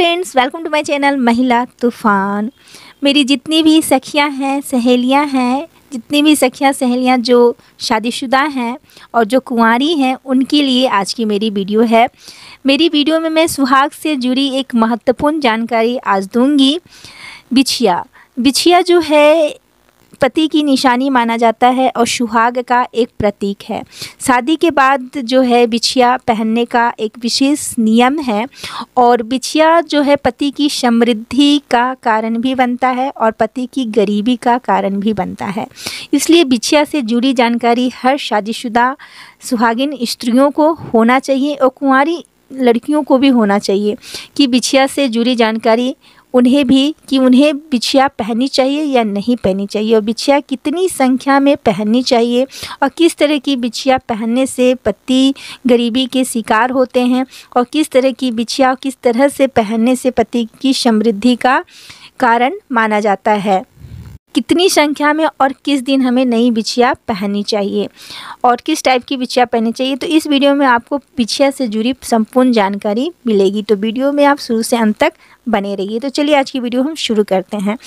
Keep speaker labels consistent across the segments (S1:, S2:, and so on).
S1: Friends welcome to my channel महिला तूफ़ान मेरी जितनी भी सखियाँ हैं, सहेलियाँ हैं, जितनी भी सखियाँ, सहेलियाँ जो शादीशुदा हैं और जो कुंवारी हैं, उनके लिए आज की मेरी वीडियो है। मेरी वीडियो में मैं सुहाग से जुड़ी एक महत्वपूर्ण जानकारी आज दूँगी। बिछिया। बिछिया जो है पति की निशानी माना जाता है और सुहाग का एक प्रतीक है। शादी के बाद जो है बिछिया पहनने का एक विशेष नियम है और बिछिया जो है पति की समृद्धि का कारण भी बनता है और पति की गरीबी का कारण भी बनता है। इसलिए बिछिया से जुड़ी जानकारी हर शादीशुदा सुहागिन स्त्रियों को होना चाहिए और कुंवारी लड़कियों को भी होना चाहिए कि बिछिया से जुड़ी जानकारी उन्हें भी कि उन्हें बिछिया पहननी चाहिए या नहीं पहननी चाहिए, और बिछिया कितनी संख्या में पहननी चाहिए, और किस तरह की बिछिया पहनने से पति गरीबी के शिकार होते हैं, और किस तरह की बिछिया किस तरह से पहनने से पति की समृद्धि का कारण माना जाता है। कितनी संख्या में और किस दिन हमें नई बिछिया पहननी चाहिए, और किस टाइप की बिछिया पहननी चाहिए तो इस वीडियो में आपको बिछिया से जुड़ी संपूर्ण जानकारी मिलेगी। तो वीडियो में आप शुरू से अंत तक बने रहिए। तो चलिए आज की वीडियो हम शुरू करते हैं।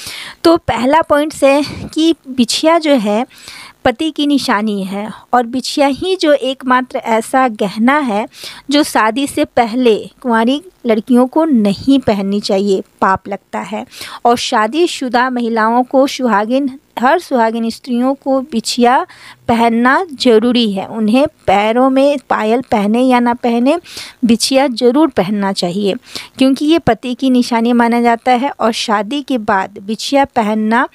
S1: तो पहला पॉइंट्स है कि बिछिया जो है पति की निशानी है और बिछिया ही जो एकमात्र ऐसा गहना है, जो शादी से पहले कुंवारी लड़कियों को नहीं पहननी चाहिए, पाप लगता है। और शादीशुदा महिलाओं को सुहागिन, हर सुहागिन स्त्रियों को बिछिया पहनना ज़रूरी है। उन्हें पैरों में पायल पहने या ना पहने, बिछिया ज़रूर पहनना चाहिए, क्योंकि ये पति की निशानी माना जाता है। और शादी के बाद बिछिया पहनना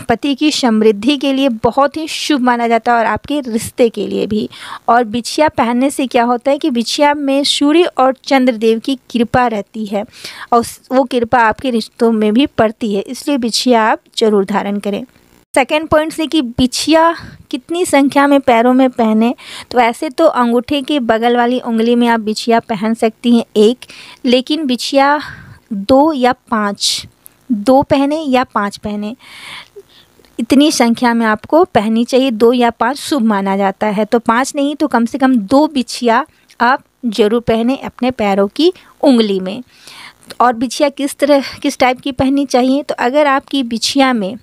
S1: पति की समृद्धि के लिए बहुत ही शुभ माना जाता है और आपके रिश्ते के लिए भी। और बिछिया पहनने से क्या होता है कि बिछिया में सूर्य और चंद्रदेव की कृपा रहती है और वो कृपा आपके रिश्तों में भी पड़ती है, इसलिए बिछिया आप ज़रूर धारण करें। सेकेंड पॉइंट से कि बिछिया कितनी संख्या में पैरों में पहने तो ऐसे तो अंगूठे के बगल वाली उंगली में आप बिछिया पहन सकती हैं, एक, लेकिन बिछिया दो या पाँच, दो पहने या पाँच पहने। इतनी संख्या में आपको पहननी चाहिए, दो या पाँच शुभ माना जाता है। तो पाँच नहीं तो कम से कम दो बिछिया आप ज़रूर पहने अपने पैरों की उंगली में। और बिछिया किस तरह, किस टाइप की पहननी चाहिए? तो अगर आपकी बिछिया में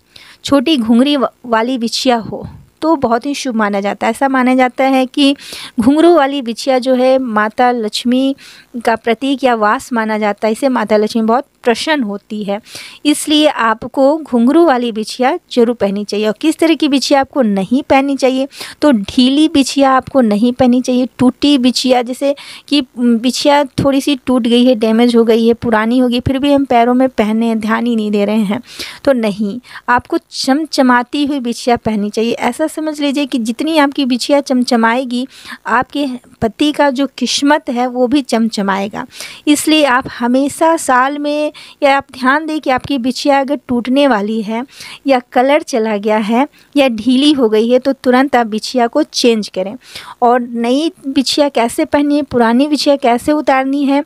S1: छोटी घुंघरी वाली बिछिया हो तो बहुत ही शुभ माना जाता है। ऐसा माना जाता है कि घुंघरू वाली बिछिया जो है माता लक्ष्मी का प्रतीक या वास माना जाता है। इसे माता लक्ष्मी बहुत प्रसन्न होती है। इसलिए आपको घुंघरू वाली बिछिया ज़रूर पहननी चाहिए और किस तरह की बिछिया आपको नहीं पहननी चाहिए तो ढीली बिछिया आपको नहीं पहननी चाहिए, टूटी बिछिया जैसे कि बिछिया थोड़ी सी टूट गई है, डैमेज हो गई है, पुरानी होगी, फिर भी हम पैरों में पहने ध्यान ही नहीं दे रहे हैं। तो नहीं। आपको चमचमाती हुई बिछिया पहननी चाहिए। ऐसा समझ लीजिए कि जितनी आपकी बिछिया चमचमाएगी, आपके पति का जो किस्मत है, वो भी चमचमाएगा। इसलिए आप हमेशा साल में, या आप ध्यान दें कि आपकी बिछिया अगर टूटने वाली है, या कलर चला गया है, या ढीली हो गई है तो तुरंत आप बिछिया को चेंज करें। और नई बिछिया कैसे पहनी है पुरानी बिछिया कैसे उतारनी है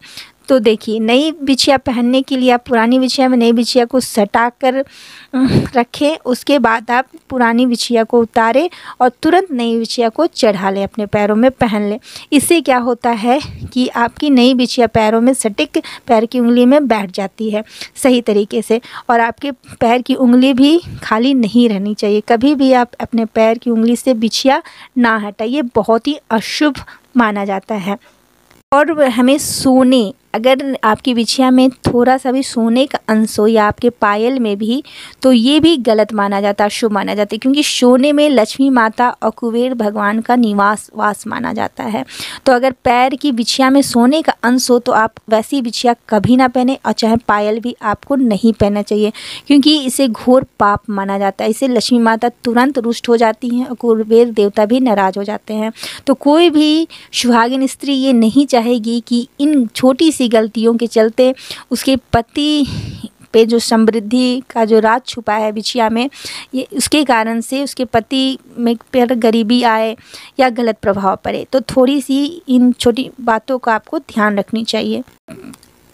S1: तो देखिए, नई बिछिया पहनने के लिए आप पुरानी बिछिया में नई बिछिया को सटा कर रखें। उसके बाद आप पुरानी बिछिया को उतारें और तुरंत नई बिछिया को चढ़ा लें, अपने पैरों में पहन लें। इससे क्या होता है कि आपकी नई बिछिया पैरों में सटिक पैर की उंगली में बैठ जाती है सही तरीके से और आपके पैर की उंगली भी खाली नहीं रहनी चाहिए। कभी भी आप अपने पैर की उंगली से बिछिया ना हटाइए, बहुत ही अशुभ माना जाता है। और हमें सोने अगर आपकी बिछिया में थोड़ा सा भी सोने का अंश हो या आपके पायल में भी तो ये भी गलत माना जाता है शुभ माना जाता है। क्योंकि सोने में लक्ष्मी माता और कुबेर भगवान का निवास, वास माना जाता है। तो अगर पैर की बिछिया में सोने का अंश हो तो आप वैसी बिछिया कभी ना पहने और चाहे पायल भी आपको नहीं पहनना चाहिए। क्योंकि इसे घोर पाप माना जाता है। इसे लक्ष्मी माता तुरंत रुष्ट हो जाती हैं और कुबेर देवता भी नाराज़ हो जाते हैं। तो कोई भी सुहागिन स्त्री ये नहीं चाहेगी कि इन छोटी सी गलतियों के चलते उसके पति पे जो समृद्धि का जो राज छुपा है बिछिया में, ये उसके कारण से उसके पति में पर गरीबी आए या गलत प्रभाव पड़े। तो थोड़ी सी इन छोटी बातों का आपको ध्यान रखनी चाहिए।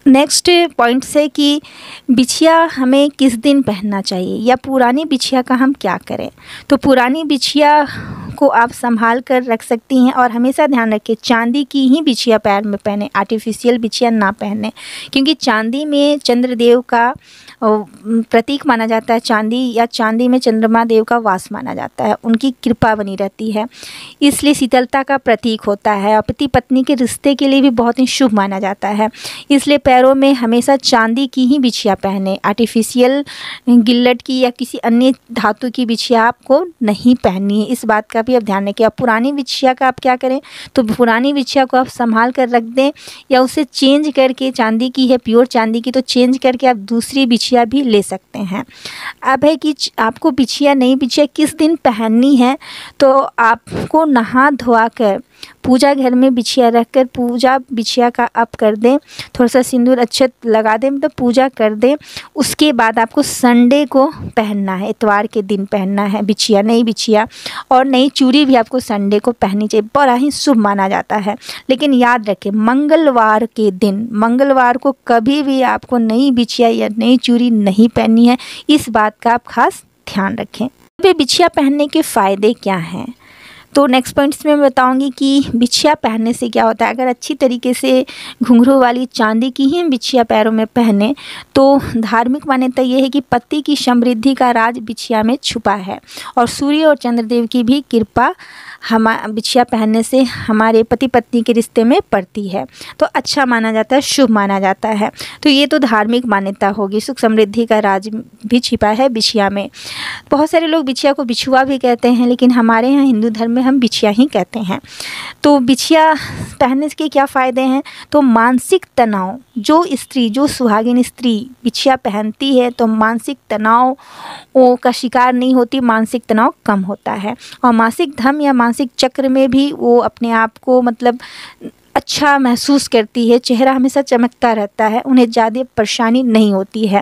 S1: नेक्स्ट पॉइंट से कि बिछिया हमें किस दिन पहनना चाहिए? या पुरानी बिछिया का हम क्या करें? तो पुरानी बिछिया को आप संभाल कर रख सकती हैं और हमेशा ध्यान रखें चांदी की ही बिछिया पैर में पहने आर्टिफिशियल बिछिया ना पहने। क्योंकि चांदी में चंद्रदेव का प्रतीक माना जाता है, चांदी या चांदी में चंद्रमा देव का वास माना जाता है, उनकी कृपा बनी रहती है। इसलिए शीतलता का प्रतीक होता है और पति पत्नी के रिश्ते के लिए भी बहुत ही शुभ माना जाता है। इसलिए पैरों में हमेशा चांदी की ही बिछिया पहने आर्टिफिशियल गिल्लट की या किसी अन्य धातु की बिछिया आपको नहीं पहननी है। इस बात का भी आप ध्यान रखें। अब पुरानी बिछिया का आप क्या करें? तो पुरानी बिछिया को आप संभाल कर रख दें या उसे चेंज करके, चांदी की है प्योर चांदी की तो चेंज करके आप दूसरी बिछिया भी ले सकते हैं। अब है कि आपको बिछिया नई बिछिया किस दिन पहननी है? तो आपको नहा धोआ कर पूजा घर में बिछिया रख कर पूजा बिछिया का आप कर दें। थोड़ा सा सिंदूर अच्छे लगा दें मतलब पूजा कर दें। उसके बाद आपको संडे को पहनना है, इतवार के दिन पहनना है, बिछिया, नई बिछिया। और नई चूड़ी भी आपको संडे को पहननी चाहिए, बड़ा ही शुभ माना जाता है। लेकिन याद रखें, मंगलवार के दिन, मंगलवार को कभी भी आपको नई बिछिया या नई चूड़ी नहीं पहननी है, इस बात का आप खास ध्यान रखें। बिछिया पहनने के फ़ायदे क्या हैं? तो नेक्स्ट पॉइंट्स में बताऊँगी कि बिछिया पहनने से क्या होता है। अगर अच्छी तरीके से घुंघरू वाली चांदी की ही बिछिया पैरों में पहने तो धार्मिक मान्यता ये है कि पति की समृद्धि का राज बिछिया में छुपा है और सूर्य और चंद्रदेव की भी कृपा हम, बिछिया पहनने से हमारे पति पत्नी के रिश्ते में पड़ती है। तो अच्छा माना जाता है, शुभ माना जाता है। तो ये तो धार्मिक मान्यता होगी। सुख समृद्धि का राज भी छिपा है बिछिया में। बहुत सारे लोग बिछिया को बिछुआ भी कहते हैं, लेकिन हमारे यहाँ हिंदू धर्म में हम बिछिया ही कहते हैं। तो बिछिया पहनने के क्या फ़ायदे हैं? तो मानसिक तनाव। जो स्त्री, जो सुहागिन स्त्री बिछिया पहनती है तो मानसिक तनाव का शिकार नहीं होती, मानसिक तनाव कम होता है। और मासिक धर्म या चक्र में भी वो अपने आप को मतलब अच्छा महसूस करती है, चेहरा हमेशा चमकता रहता है, उन्हें ज़्यादा परेशानी नहीं होती है।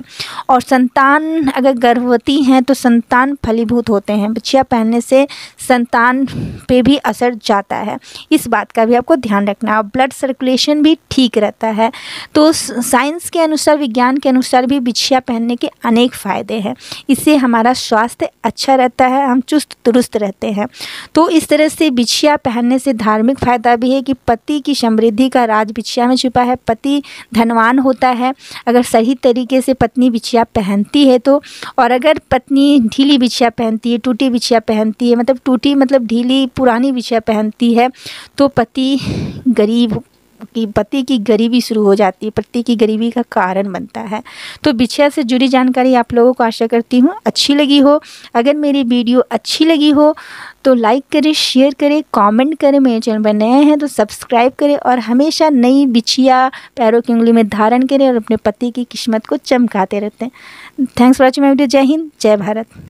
S1: और संतान अगर गर्भवती हैं तो संतान फलीभूत होते हैं। बच्चियाँ पहनने से संतान पे भी असर जाता है। इस बात का भी आपको ध्यान रखना। है ब्लड सर्कुलेशन भी ठीक रहता है। तो साइंस के अनुसार, विज्ञान के अनुसार भी बिछिया पहनने के अनेक फ़ायदे हैं। इससे हमारा स्वास्थ्य अच्छा रहता है, हम चुस्त दुरुस्त रहते हैं। तो इस तरह से बिछिया पहनने से धार्मिक फ़ायदा भी है कि पति की समृद्धि का राज बिछिया में छुपा है, पति धनवान होता है। अगर सही तरीके से पत्नी बिछिया पहनती है तो और अगर पत्नी ढीली बिछिया पहनती है, टूटी बिछिया पहनती है मतलब टूटी मतलब ढीली पुरानी बिछिया पहनती है तो पति गरीब कि पति की गरीबी शुरू हो जाती है, पति की गरीबी का कारण बनता है। तो बिछिया से जुड़ी जानकारी आप लोगों को आशा करती हूँ, अच्छी लगी हो। अगर मेरी वीडियो अच्छी लगी हो तो लाइक करें, शेयर करें, कमेंट करें, मेरे चैनल पर नए हैं तो सब्सक्राइब करें और हमेशा नई बिछिया पैरों की उंगली में धारण करें और अपने पति की किस्मत को चमकाते रहते हैं। Thanks for watching my video. जय हिंद, जय भारत।